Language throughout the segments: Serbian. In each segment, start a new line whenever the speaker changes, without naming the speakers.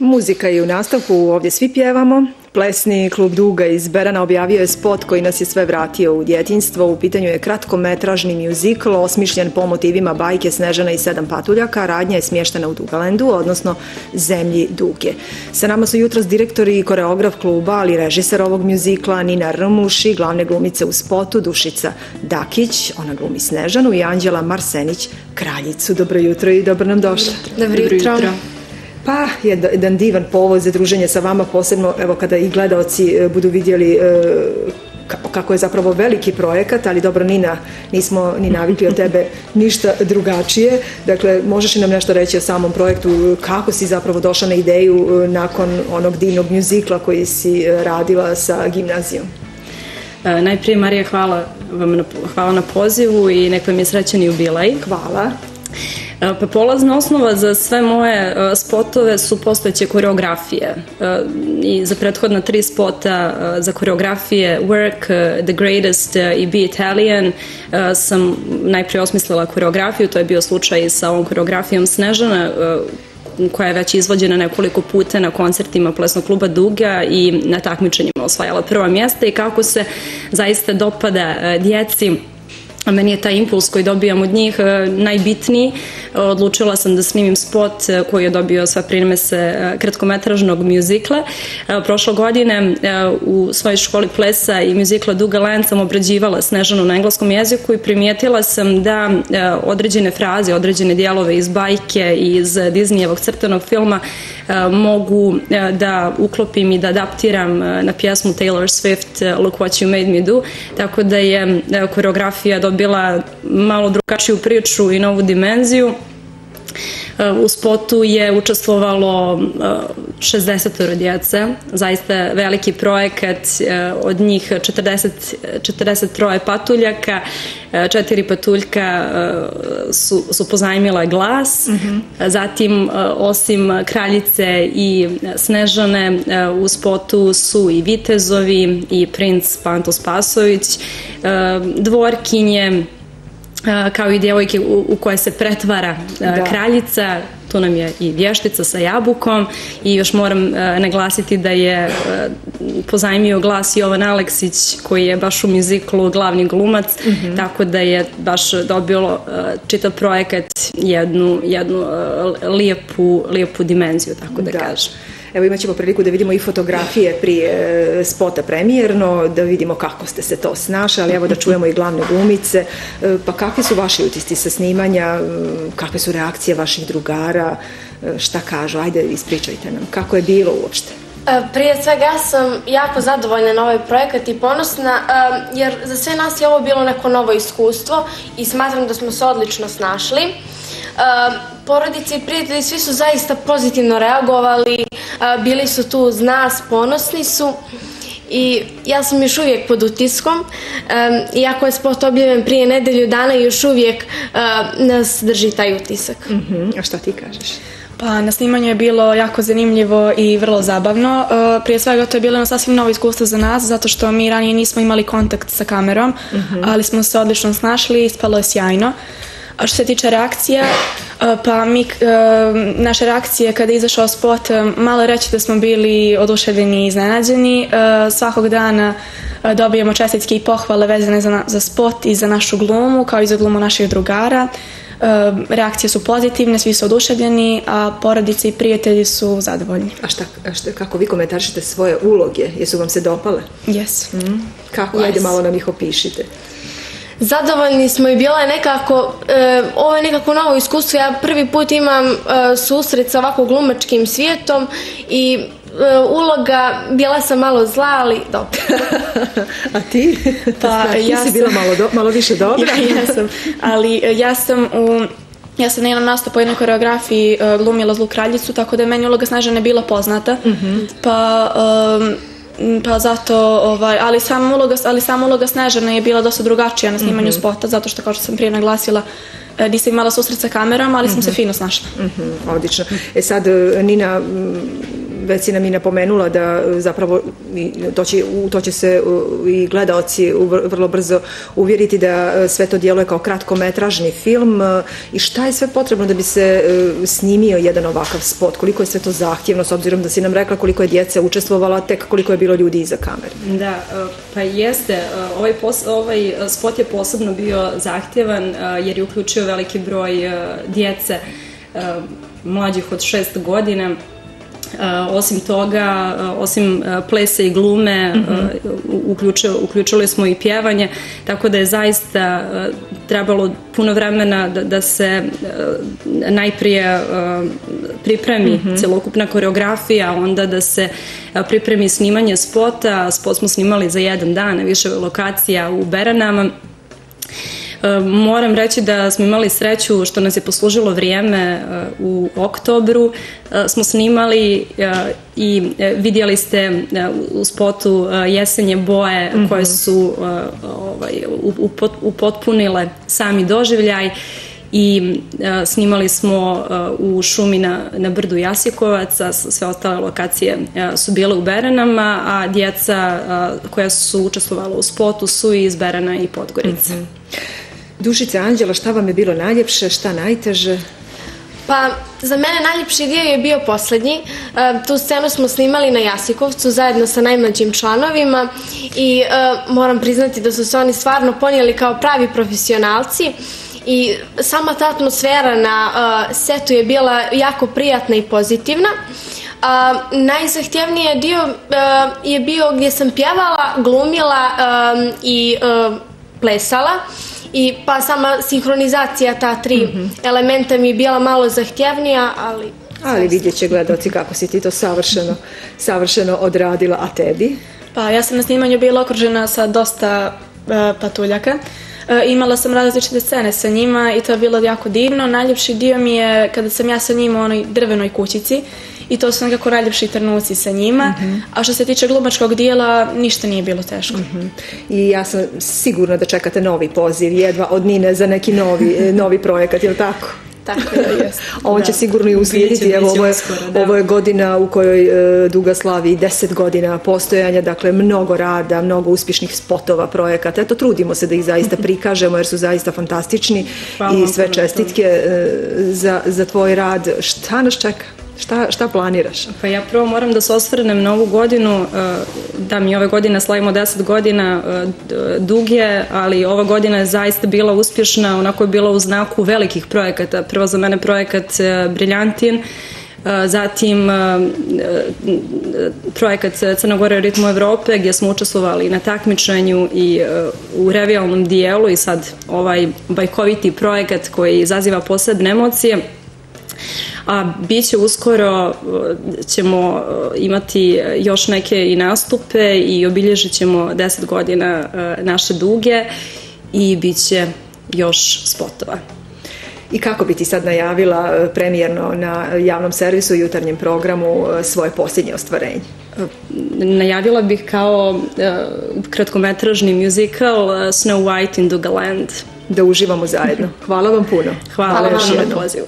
Muzika je u nastavku, ovdje svi pjevamo. Plesni klub Duga iz Berana objavio je spot koji nas je sve vratio u djetinstvo. U pitanju je kratkometražni muzikl osmišljen po motivima bajke Snežana i sedam patuljaka. Radnja je smještena u Dugalendu, odnosno zemlji Duge. Sa nama su jutros direktori i koreograf kluba, ali režiser ovog muzikla Nina Rmuš i glavne glumice u spotu Dušica Dakić, ona glumi Snežanu i Anđela Marsenić Kraljicu. Dobro jutro i dobro nam došli.
Dobro jutro. Dobro jutro.
Pa, jedan divan povod za druženje sa vama, posebno evo kada i gledaoci e, budu vidjeli e, kako je zapravo veliki projekat, ali dobro Nina, nismo ni navikli od tebe ništa drugačije. Dakle, možeš li nam nešto reći o samom projektu, kako si zapravo došla na ideju e, nakon onog divnog mjuzikla koji si radila sa gimnazijom?
najprije Marija, hvala vam na, hvala na pozivu i nek vam je srećan jubilej.
Hvala.
E, pa polazna osnova za sve moje e, spotove su postojeće koreografije. E, I za prethodna tri spota za koreografije Work, The Greatest i Be Italian sam najprije osmislila koreografiju, to je bio slučaj sa ovom koreografijom Snežana koja je već izvođena nekoliko puta na koncertima plesnog kluba Duga i na takmičenjima osvajala prva mjesta i kako se zaista dopada djeci meni je taj impuls koji dobijam od njih najbitniji. Odlučila sam da snimim spot e, koji je dobio sve prinmese e, kratkometražnog mjuzikla. Prošle godine u svojoj školi plesa i mjuzikla Duga Land sam obrađivala Snežanu na engleskom jeziku i primijetila sam da određene fraze, određene dijelove iz bajke i iz Disneyevog crtanog filma mogu da uklopim i da adaptiram na pjesmu Taylor Swift Look What You Made Me Do, tako da je koreografija dobila malo drugačiju priču i novu dimenziju. U spotu je učestvovalo 60 djece, zaista veliki projekat, od njih 40, 43 patuljaka, četiri patuljka su, su pozajmila glas, mm -hmm. zatim osim kraljice i snežane u spotu su i vitezovi i princ Panto Spasović, dvorkinje, kao i djevojke u, u koje se pretvara da. kraljica, tu nam je i vještica sa jabukom i još moram naglasiti da je pozajmio glas Jovan Aleksić koji je baš u muziklu glavni glumac, mm -hmm. tako da je baš dobilo čitav projekat jednu, jednu lijepu, lijepu dimenziju, tako da, da. kažem.
Evo imat ćemo priliku da vidimo i fotografije prije e, spota premijerno, da vidimo kako ste se to snašali, evo da čujemo i glavne glumice. E, pa kakvi su vaši utisci sa snimanja, e, kakve su reakcije vaših drugara, šta kažu, ajde ispričajte nam, kako je bilo uopšte?
Prije svega ja sam jako zadovoljna na ovaj projekat i ponosna jer za sve nas je ovo bilo neko novo iskustvo i smatram da smo se odlično snašli. Porodice i prijatelji svi su zaista pozitivno reagovali, bili su tu uz nas, ponosni su i ja sam još uvijek pod utiskom, iako je spot objavljen prije nedelju dana još uvijek nas drži taj utisak.
Mm -hmm. A šta ti kažeš?
Pa na snimanju je bilo jako zanimljivo i vrlo zabavno. Prije svega to je bilo sasvim novo iskustvo za nas, zato što mi ranije nismo imali kontakt sa kamerom, mm -hmm. ali smo se odlično snašli i ispalo je sjajno. A što se tiče reakcija, pa mi, naše reakcije kada je izašao spot, malo reći da smo bili oduševljeni i iznenađeni. Svakog dana dobijemo čestitke i pohvale vezane za, za spot i za našu glumu, kao i za glumu naših drugara. Reakcije su pozitivne, svi su oduševljeni, a porodice i prijatelji su zadovoljni.
A šta, šta kako vi komentarišete svoje uloge? Jesu vam se dopale?
Yes. Mm?
Kako? Yes. Ajde malo nam ih opišite.
Zadovoljni smo i bila je nekako, e, ovo je nekako novo iskustvo, ja prvi put imam e, susret sa ovako glumačkim svijetom i e, uloga, bila sam malo zla, ali dobro.
A ti? Pa, ti ja si bila malo, do, malo više dobra?
ja, ja sam, ali e, ja sam u Ja sam na jednom nastupu u jednoj koreografiji uh, glumila zlu kraljicu, tako da je meni uloga Snežane bila poznata. Mm -hmm. Pa um, pa zato, ovaj, ali sama uloga, ali sama uloga Snežana je bila dosta drugačija na snimanju mm -hmm. spota, zato što kao što sam prije naglasila, e, nisam imala susret sa kamerom, ali mm -hmm. sam se fino snašla.
Mm -hmm, odlično. E sad, e, Nina, već si nam i napomenula da zapravo to će, to će se i gledaoci vrlo brzo uvjeriti da sve to djeluje kao kratkometražni film i šta je sve potrebno da bi se snimio jedan ovakav spot, koliko je sve to zahtjevno s obzirom da si nam rekla koliko je djece učestvovala, tek koliko je bilo ljudi iza kamere.
Da, pa jeste, ovaj, pos, ovaj spot je posebno bio zahtjevan jer je uključio veliki broj djece mlađih od šest godina osim toga, osim plesa i glume, mm -hmm. uključili, uključili smo i pjevanje, tako da je zaista trebalo puno vremena da, da se najprije pripremi mm -hmm. celokupna koreografija, onda da se pripremi snimanje spota. Spot smo snimali za jedan dan, više lokacija u Beranama. Moram reći da smo imali sreću što nas je poslužilo vrijeme e, u oktobru. E, smo snimali e, i vidjeli ste u spotu jesenje boje -hmm. koje su ovaj, upotpunile sami doživljaj i snimali smo u šumi na, na brdu Jasikovac, a sve ostale lokacije su bile u Beranama, a djeca koja su učestvovala u spotu su iz Berana i Podgorice. Mm -hmm.
Dušice Anđela, šta vam je bilo najljepše, šta najteže?
Pa, za mene najljepši dio je bio poslednji. E, tu scenu smo snimali na Jasikovcu zajedno sa najmlađim članovima i e, moram priznati da su se oni stvarno ponijeli kao pravi profesionalci i sama ta atmosfera na e, setu je bila jako prijatna i pozitivna. A, najzahtjevniji dio je bio gdje sam pjevala, glumila i a, plesala i pa sama sinhronizacija ta tri mm -hmm. elementa mi je bila malo zahtjevnija, ali...
Ali vidjet će gledalci kako si ti to savršeno, savršeno odradila, a tebi?
Pa ja sam na snimanju bila okružena sa dosta uh, patuljaka. Uh, imala sam različite scene sa njima i to je bilo jako divno. Najljepši dio mi je kada sam ja sa njima u onoj drvenoj kućici i to su nekako najljepši trenuci sa njima. Mm -hmm. A što se tiče glumačkog dijela, ništa nije bilo teško. Mm
-hmm. I ja sam sigurna da čekate novi poziv, jedva od Nine za neki novi, novi projekat, je li tako?
Tako je, jest.
On će da. sigurno i uslijediti. Evo, ovo je, uskoro, da. ovo je godina u kojoj e, Duga slavi 10 godina postojanja, dakle mnogo rada, mnogo uspješnih spotova, projekata. Eto, trudimo se da ih zaista prikažemo jer su zaista fantastični Hvala i sve čestitke e, za, za tvoj rad. Šta nas čeka? Šta, šta planiraš?
Pa ja prvo moram da se osvrnem na ovu godinu, e, da mi ove godine slavimo 10 godina e, duge, ali ova godina je zaista bila uspješna, onako je bila u znaku velikih projekata. Prvo za mene projekat e, Briljantin, zatim projekat Crna Gora ritmu Evrope gdje smo učestvovali na takmičenju i u revijalnom dijelu i sad ovaj bajkoviti projekat koji izaziva posebne emocije a bit će uskoro ćemo imati još neke i nastupe i obilježit ćemo 10 godina naše duge i bit će još spotova.
I kako bi ti sad najavila premijerno na javnom servisu i jutarnjem programu svoje posljednje ostvarenje?
Najavila bih kao kratkometražni musical uh, Snow White in Dugaland.
Da uživamo zajedno. Hvala vam puno.
Hvala, Hvala vam na pozivu.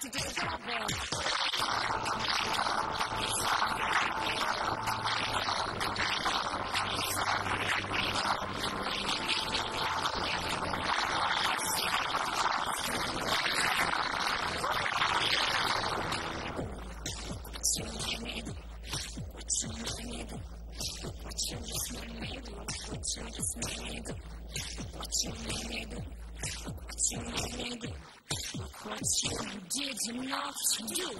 to do a job What you need, what you need, what you need what you did not do.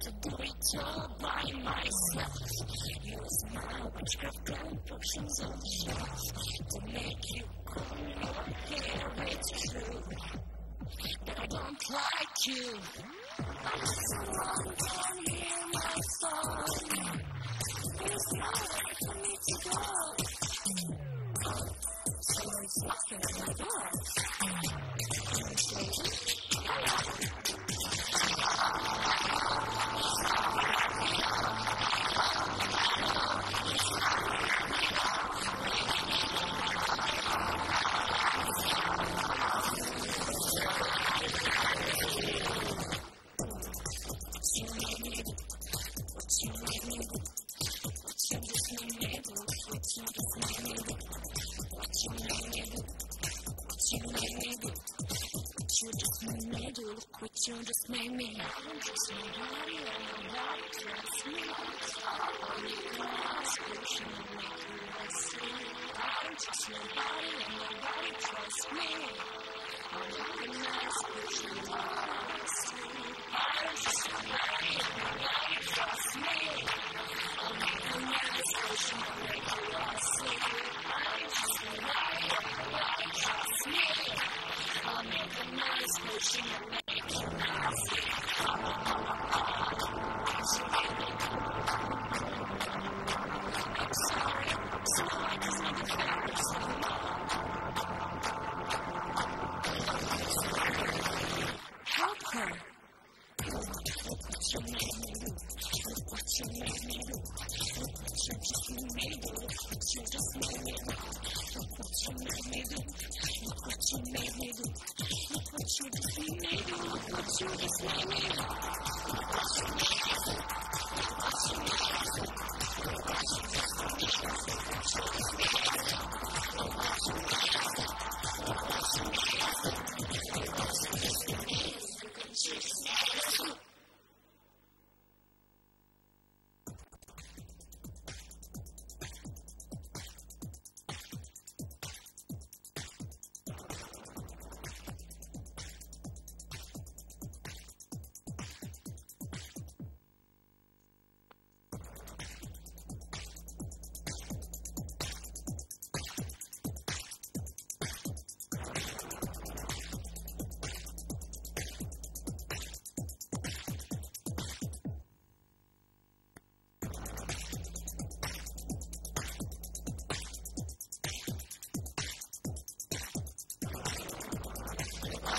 To do it all by myself. Use my witchcraft grown potions on the shelf to make you comb your hair. It's true, but I don't like you. I'm someone can hear my song. There's nowhere for me to go always knocking on my door. Lady, hello. You just make me unconscious. My body and my body trust me. Only glass ocean will make you asleep. I'm just my body and my body trust me. Only glass ocean will make you asleep. I'm just my body and my body trust me. Make you asleep. I'm just my body and my body trust me. I'll make a nice ocean. Thank you. Jesus.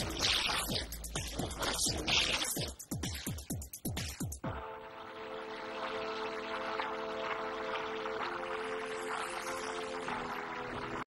Thank you.